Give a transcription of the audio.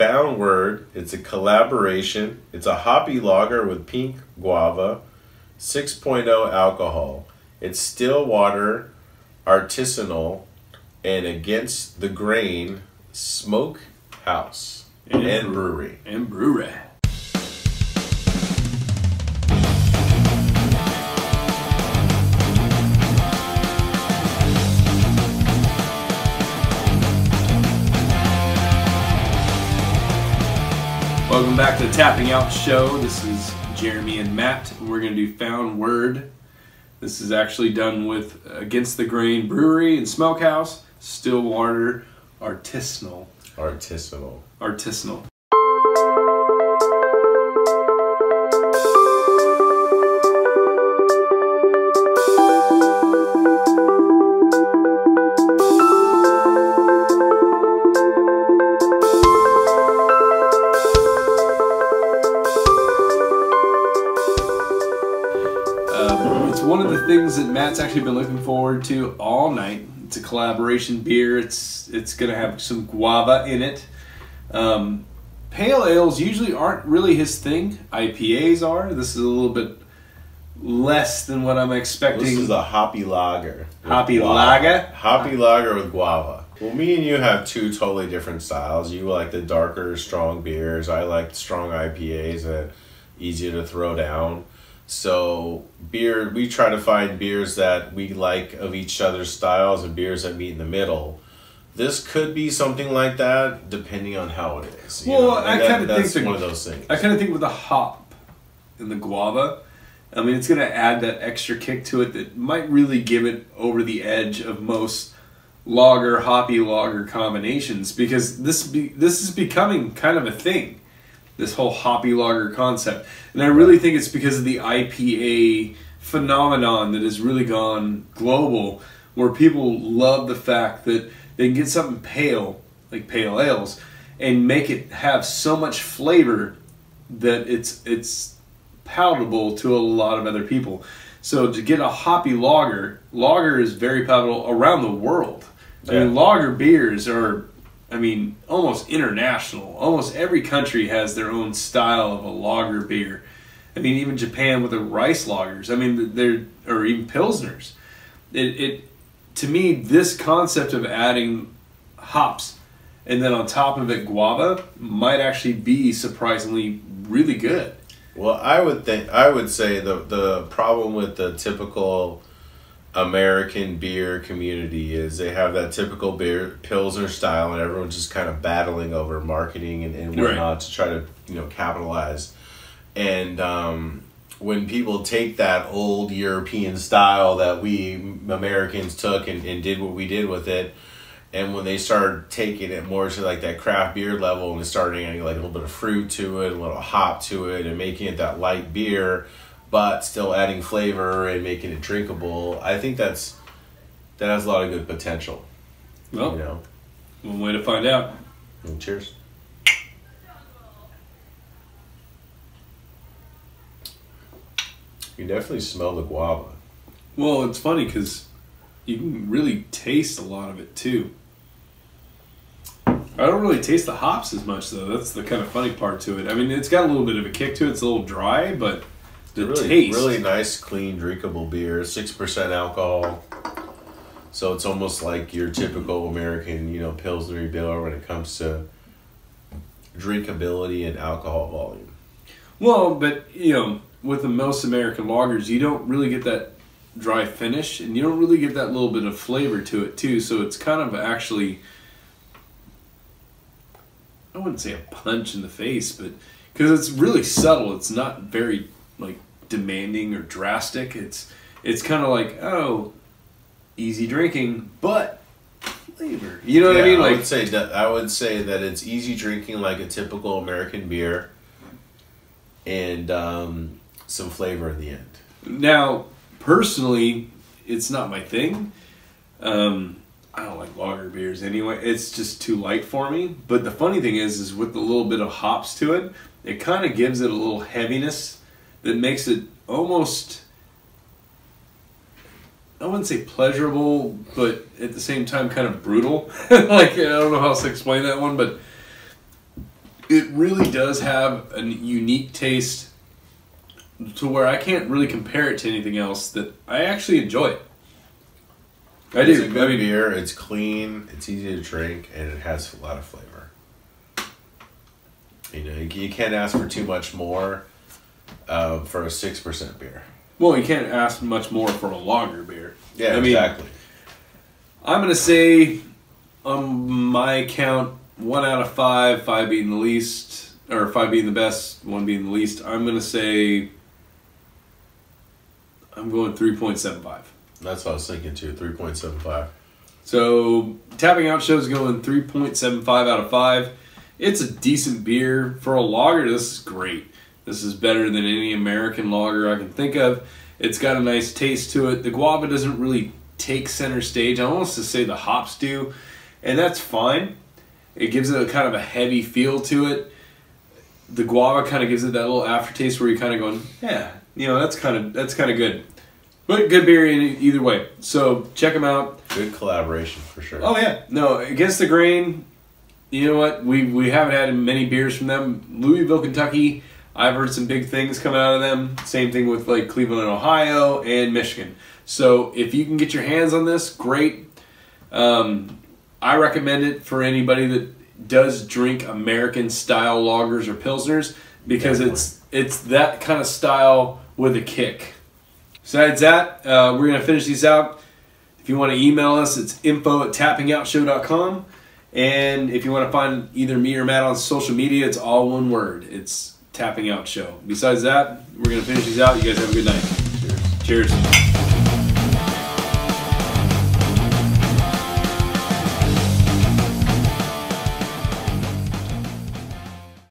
Found Word. It's a collaboration. It's a hoppy lager with pink guava, 6.0 alcohol. It's Stillwater, artisanal, and against the grain smoke house and, And brewery. And brewery. Back to the Tapping Out Show. This is Jeremy and Matt. We're going to do Found Word. This is actually done with Against the Grain Brewery and Smokehouse, Stillwater Artisanal. Artisanal. Artisanal. Things that Matt's actually been looking forward to all night. It's a collaboration beer. It's it's gonna have some guava in it. Um, pale ales usually aren't really his thing. IPAs are. This is a little bit less than what I'm expecting. This is a hoppy lager. Hoppy guava. lager? Hoppy lager with guava. Well, me and you have two totally different styles. You like the darker, strong beers. I like strong IPAs that easier to throw down. So beer, we try to find beers that we like of each other's styles and beers that meet in the middle. This could be something like that, depending on how it is. Well, know? I that- kinda think that's one of those things. I kind of think with the hop and the guava, I mean, it's going to add that extra kick to it that might really give it over the edge of most lager hoppy lager combinations because this be, this is becoming kind of a thing. This whole hoppy lager concept, and I really think it's because of the IPA phenomenon that has really gone global, where people love the fact that they can get something pale like pale ales and make it have so much flavor that it's it's palatable to a lot of other people. So to get a hoppy lager, lager is very palatable around the world. I mean, lager beers are, I mean, almost international. Almost every country has their own style of a lager beer. I mean, even Japan with the rice lagers. I mean, they're or even pilsners. It, it to me, this concept of adding hops and then on top of it guava might actually be surprisingly really good. Well, I would think I would say the the problem with the typical American beer community is they have that typical beer pilsner style, and everyone's just kind of battling over marketing and, and Right. whatnot to try to you know capitalize. And um, when people take that old European style that we Americans took and, and did what we did with it, and when they started taking it more to like that craft beer level and starting adding like a little bit of fruit to it, a little hop to it, and making it that light beer, but still adding flavor and making it drinkable, I think that's that has a lot of good potential. Well, you know. one way to find out. And cheers. You definitely smell the guava. Well, it's funny because you can really taste a lot of it too. I don't really taste the hops as much though. That's the kind of funny part to it. I mean, it's got a little bit of a kick to it. It's a little dry, but the really, taste. really nice, clean, drinkable beer. Six percent alcohol. So it's almost like your typical American, you know, pilsner beer when it comes to drinkability and alcohol volume. Well, but you know, with the most American lagers, you don't really get that dry finish, and you don't really get that little bit of flavor to it too. So it's kind of actually, I wouldn't say a punch in the face, but because it's really subtle. It's not very like demanding or drastic. It's it's kind of like oh, easy drinking, but flavor. You know what I mean? Like would say that I would say that it's easy drinking like a typical American beer, and um, some flavor in the end. Now, personally, it's not my thing. Um, I don't like lager beers anyway. It's just too light for me. But the funny thing is, is with the little bit of hops to it, it kind of gives it a little heaviness that makes it almost. I wouldn't say pleasurable, but at the same time, kind of brutal. like I don't know how else to explain that one, but it really does have a unique taste to where I can't really compare it to anything else that I actually enjoy it. I It's do. a good I mean, beer. It's clean. It's easy to drink, and it has a lot of flavor. You know, you can't ask for too much more uh, for a six percent beer. well, you can't ask much more for a lager beer. Yeah, I mean, exactly. I'm gonna say, on my count, one out of five, five being the least, or five being the best, one being the least. I'm gonna say, I'm going three point seven five. That's what I was thinking too. Three point seven five. So tapping out shows going three point seven five out of five. It's a decent beer for a lager. This is great. This is better than any American lager I can think of. It's got a nice taste to it. The guava doesn't really take center stage. I almost to say the hops do, and that's fine. It gives it a kind of a heavy feel to it. The guava kind of gives it that little aftertaste where you're kind of going, yeah, you know, that's kind of that's kind of good. But good beer in either way. So check them out. Good collaboration for sure. Oh yeah, no against the grain. You know what? We we haven't had many beers from them. Louisville, Kentucky. I've heard some big things coming out of them. Same thing with like Cleveland, Ohio, and Michigan. So if you can get your hands on this, great. Um, I recommend it for anybody that does drink American style lagers or pilsners because it's it's that kind of style with a kick. Besides that, uh, we're gonna finish these out. If you want to email us, it's info at tappingoutshow.com. And if you want to find either me or Matt on social media, it's all one word. It's Tapping Out Show. Besides that, we're going to finish these out. You guys have a good night. Cheers. Cheers.